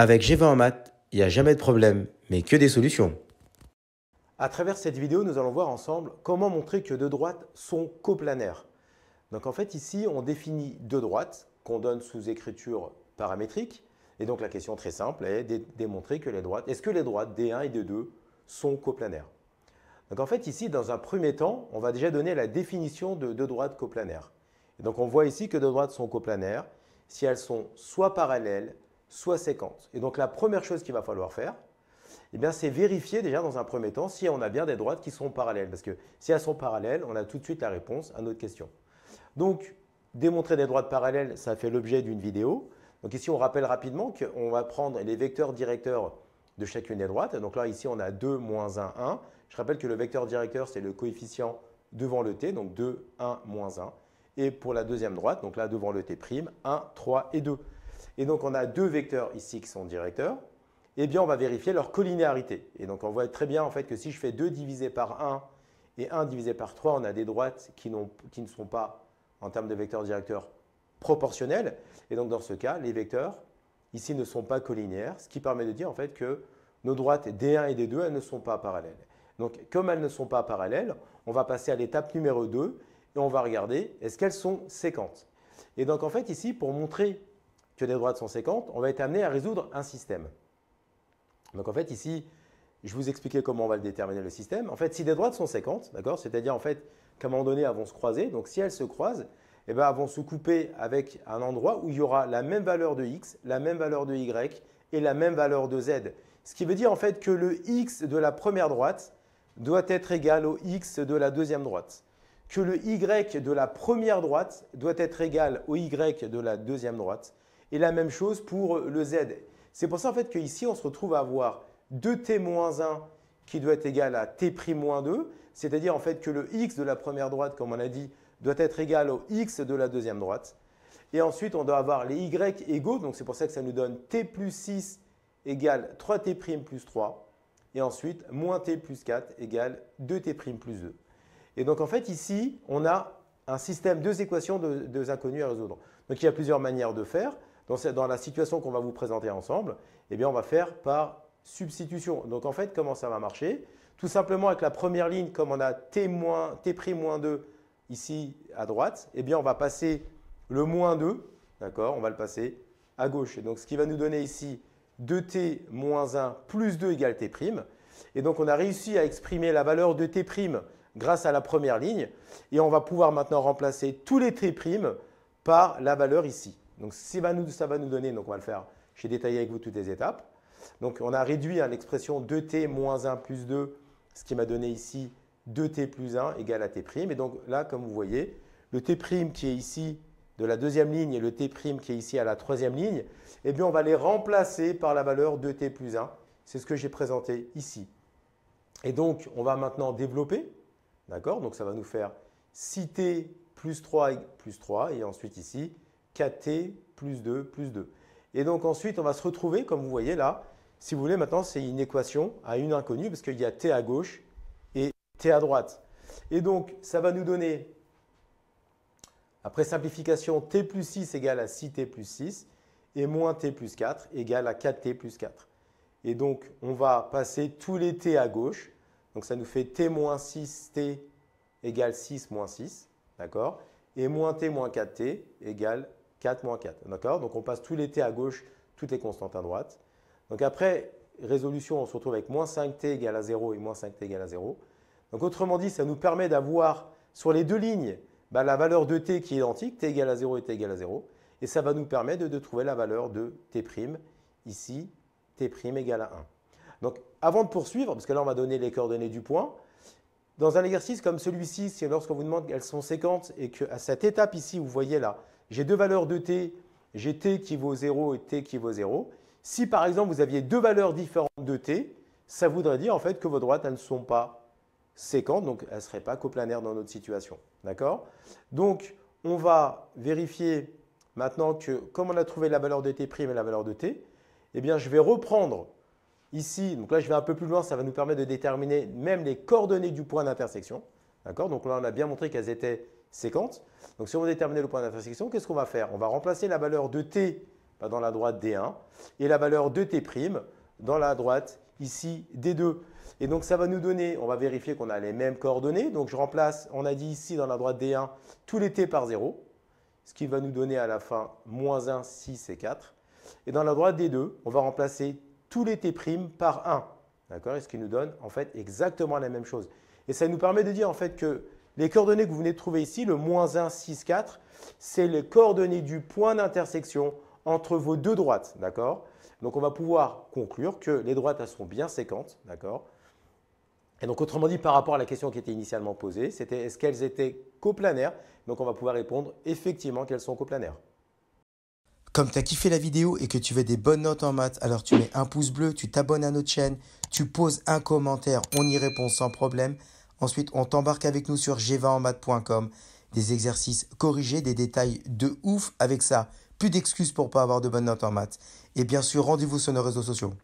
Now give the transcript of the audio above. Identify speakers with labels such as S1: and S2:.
S1: Avec G20 en maths, il n'y a jamais de problème, mais que des solutions.
S2: À travers cette vidéo, nous allons voir ensemble comment montrer que deux droites sont coplanaires. Donc en fait, ici, on définit deux droites qu'on donne sous écriture paramétrique. Et donc la question très simple est de démontrer que les droites, est-ce que les droites D1 et D2 sont coplanaires? Donc en fait, ici, dans un premier temps, on va déjà donner la définition de deux droites coplanaires. Et donc on voit ici que deux droites sont coplanaires si elles sont soit parallèles, soit séquentes. Et donc la première chose qu'il va falloir faire, eh c'est vérifier déjà dans un premier temps si on a bien des droites qui sont parallèles. Parce que si elles sont parallèles, on a tout de suite la réponse à notre question. Donc, démontrer des droites parallèles, ça fait l'objet d'une vidéo. Donc ici, on rappelle rapidement qu'on va prendre les vecteurs directeurs de chacune des droites. Donc là, ici, on a 2, moins 1, 1. Je rappelle que le vecteur directeur, c'est le coefficient devant le t, donc 2, 1, moins 1. Et pour la deuxième droite, donc là, devant le t', 1, 3 et 2. Et donc, on a deux vecteurs ici qui sont directeurs. Eh bien, on va vérifier leur collinéarité. Et donc, on voit très bien en fait que si je fais 2 divisé par 1 et 1 divisé par 3, on a des droites qui, qui ne sont pas, en termes de vecteurs directeurs, proportionnels. Et donc, dans ce cas, les vecteurs, ici, ne sont pas collinéaires, ce qui permet de dire en fait que nos droites D1 et D2, elles ne sont pas parallèles. Donc, comme elles ne sont pas parallèles, on va passer à l'étape numéro 2 et on va regarder est-ce qu'elles sont séquentes? Et donc, en fait, ici, pour montrer que des droites sont séquentes, on va être amené à résoudre un système. Donc en fait, ici, je vous expliquais comment on va déterminer le système. En fait, si des droites sont séquentes, d'accord, c'est-à-dire en fait qu'à un moment donné, elles vont se croiser. Donc si elles se croisent, eh bien, elles vont se couper avec un endroit où il y aura la même valeur de x, la même valeur de y et la même valeur de z. Ce qui veut dire en fait que le x de la première droite doit être égal au x de la deuxième droite. Que le y de la première droite doit être égal au y de la deuxième droite. Et la même chose pour le z. C'est pour ça en fait qu'ici, on se retrouve à avoir 2t-1 qui doit être égal à t'-2, c'est-à-dire en fait que le x de la première droite, comme on a dit, doit être égal au x de la deuxième droite. Et ensuite, on doit avoir les y égaux, donc c'est pour ça que ça nous donne t plus 6 égale 3t' plus 3. Et ensuite, moins t plus 4 égale 2t' plus 2. Et donc en fait, ici, on a un système, deux équations de deux inconnus à résoudre. Donc il y a plusieurs manières de faire dans, la situation qu'on va vous présenter ensemble, eh bien, on va faire par substitution. Donc, en fait, comment ça va marcher? Tout simplement, avec la première ligne, comme on a t', moins 2 ici à droite, eh bien, on va passer le moins 2, d'accord? On va le passer à gauche. Et donc, ce qui va nous donner ici 2t moins 1 plus 2 égale t'. Et donc, on a réussi à exprimer la valeur de t' grâce à la première ligne. Et on va pouvoir maintenant remplacer tous les t' par la valeur ici. Donc ça va nous donner, donc on va le faire, j'ai détaillé avec vous toutes les étapes. Donc on a réduit l'expression 2t moins 1 plus 2, ce qui m'a donné ici 2t plus 1 égale à t'. Et donc là, comme vous voyez, le t' qui est ici de la deuxième ligne et le t' qui est ici à la troisième ligne, eh bien on va les remplacer par la valeur 2t plus 1. C'est ce que j'ai présenté ici. Et donc on va maintenant développer, d'accord? Donc ça va nous faire 6t plus 3 plus 3 et ensuite ici 4t plus 2 plus 2. Et donc ensuite, on va se retrouver, comme vous voyez là, si vous voulez, maintenant c'est une équation à une inconnue, parce qu'il y a t à gauche et t à droite. Et donc, ça va nous donner, après simplification, t plus 6 égale à 6t plus 6, et moins t plus 4 égale à 4t plus 4. Et donc, on va passer tous les t à gauche. Donc, ça nous fait t moins 6t égale 6 moins 6. D'accord? Et moins t moins 4t égale 4 moins 4. D'accord? Donc on passe tous les t à gauche, toutes les constantes à droite. Donc après résolution, on se retrouve avec moins 5t égale à 0 et moins 5t égale à 0. Donc autrement dit, ça nous permet d'avoir sur les deux lignes bah, la valeur de t qui est identique, t égale à 0 et t égale à 0. Et ça va nous permettre de, trouver la valeur de t', ici, t' égale à 1. Donc avant de poursuivre, parce que là on va donner les coordonnées du point, dans un exercice comme celui-ci, si lorsqu'on vous demande qu'elles sont séquentes et qu'à cette étape ici, vous voyez là, j'ai deux valeurs de t, j'ai t qui vaut 0 et t qui vaut 0. Si par exemple vous aviez deux valeurs différentes de t, ça voudrait dire en fait que vos droites ne sont pas séquentes, donc elles ne seraient pas coplanaires dans notre situation. D'accord? Donc on va vérifier maintenant que comme on a trouvé la valeur de t' et la valeur de t, eh bien je vais reprendre ici, donc là je vais un peu plus loin, ça va nous permettre de déterminer même les coordonnées du point d'intersection. D'accord? Donc là on a bien montré qu'elles étaient séquentes. Donc si on veut déterminer le point d'intersection, qu'est-ce qu'on va faire? On va remplacer la valeur de t dans la droite D1 et la valeur de T' dans la droite ici D2. Et donc ça va nous donner, on va vérifier qu'on a les mêmes coordonnées. Donc je remplace, on a dit ici dans la droite D1, tous les T par 0, ce qui va nous donner à la fin moins 1, 6 et 4. Et dans la droite D2, on va remplacer tous les T' par 1. D'accord Et ce qui nous donne en fait exactement la même chose. Et ça nous permet de dire en fait que les coordonnées que vous venez de trouver ici, le moins 1, 6, 4, c'est les coordonnées du point d'intersection entre vos deux droites. D'accord Donc on va pouvoir conclure que les droites elles sont bien séquentes. D'accord et donc, autrement dit, par rapport à la question qui était initialement posée, c'était est-ce qu'elles étaient coplanaires? Donc, on va pouvoir répondre effectivement qu'elles sont coplanaires.
S1: Comme tu as kiffé la vidéo et que tu veux des bonnes notes en maths, alors tu mets un pouce bleu, tu t'abonnes à notre chaîne, tu poses un commentaire, on y répond sans problème. Ensuite, on t'embarque avec nous sur g des exercices corrigés, des détails de ouf avec ça. Plus d'excuses pour pas avoir de bonnes notes en maths. Et bien sûr, rendez-vous sur nos réseaux sociaux.